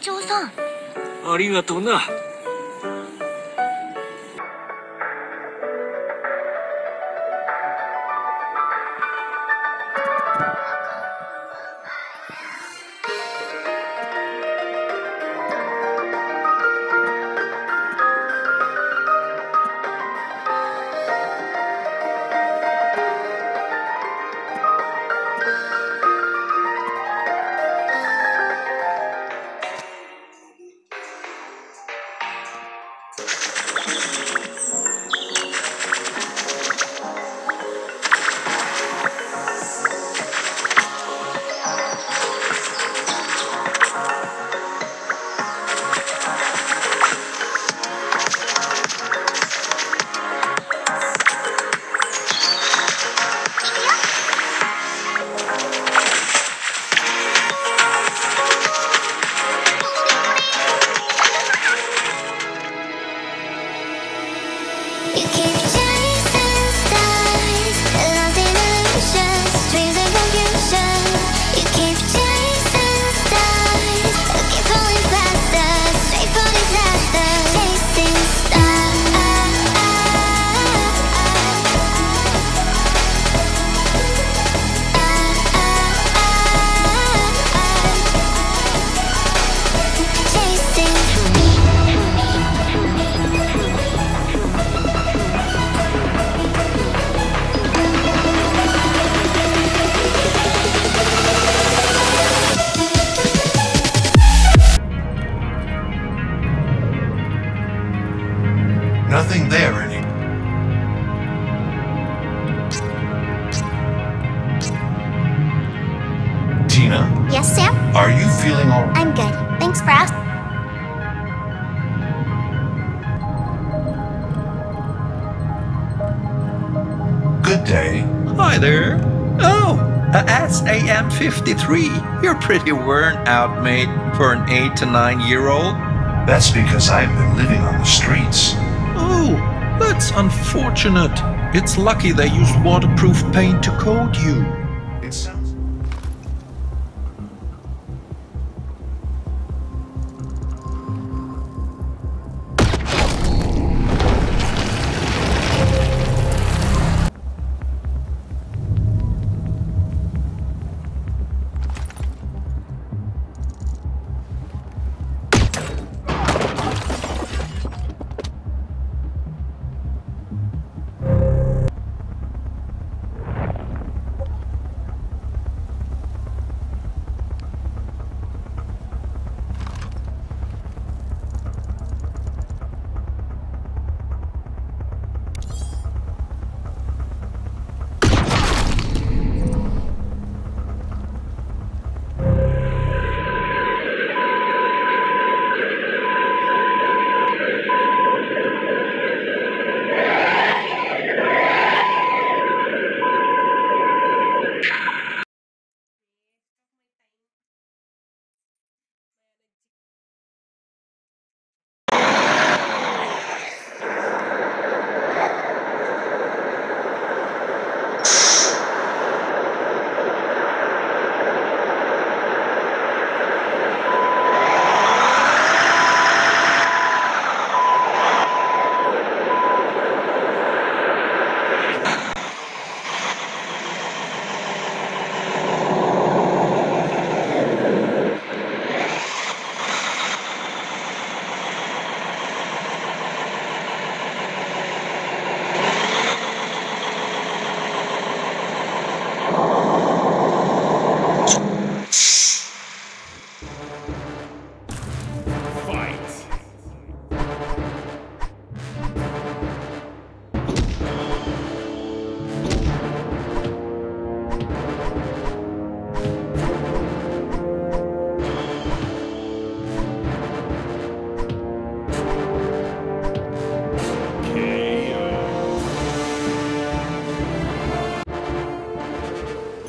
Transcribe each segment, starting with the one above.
長さん。ありがとうな。You keep are you feeling all right? I'm good. Thanks for asking. Good day. Hi there. Oh, a SAM-53. You're pretty worn out, mate, for an 8 to 9 year old. That's because I've been living on the streets. Oh, that's unfortunate. It's lucky they used waterproof paint to coat you. It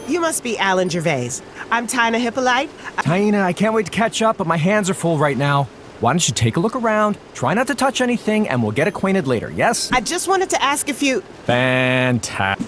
You must be Alan Gervais. I'm Tina Hippolyte. Tina, I can't wait to catch up, but my hands are full right now. Why don't you take a look around, try not to touch anything, and we'll get acquainted later, yes? I just wanted to ask if you... Fantastic.